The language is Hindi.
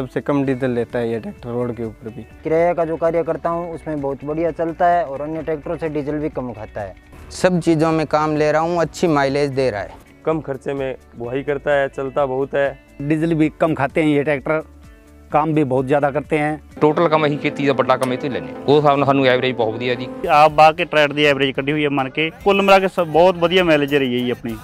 सबसे कम डीजल लेता है ये ट्रैक्टर रोड के ऊपर भी। किराया का जो कार्य करता हूँ उसमें बहुत बढ़िया चलता है और अन्य ट्रैक्टरों से डीजल भी कम खाता है। सब चीज़ों में काम ले रहा हूँ अच्छी माइलेज दे रहा है। कम खर्चे में बुआई करता है चलता बहुत है। डीजल भी कम खाते हैं ये ट्रैक्टर काम भी ਬਹੁਤ ਜ਼ਿਆਦਾ ਕਰਤੇ ਹੈ ਟੋਟਲ ਕੰਮ ਅਸੀਂ ਖੇਤੀ ਦਾ ਵੱਡਾ ਕੰਮ ਇਹ ਤੋਂ ਹੀ ਲੈਂਦੇ ਹਾਂ। ਉਹ ਹਿਸਾਬ ਨਾਲ ਸਾਨੂੰ ਐਵਰੇਜ ਬਹੁਤ ਵਧੀਆ ਜੀ ਆਪ ਬਾ ਕੇ ਟਰੈਕਟ ਦੀ ਐਵਰੇਜ ਕੱਢੀ ਹੋਈ ਹੈ ਮੰਨ ਕੇ ਕੁੱਲ ਮਿਲਾ ਕੇ ਸਭ ਬਹੁਤ ਵਧੀਆ ਮਾਈਲੇਜ ਰਹੀ ਹੈ ਜੀ ਆਪਣੀ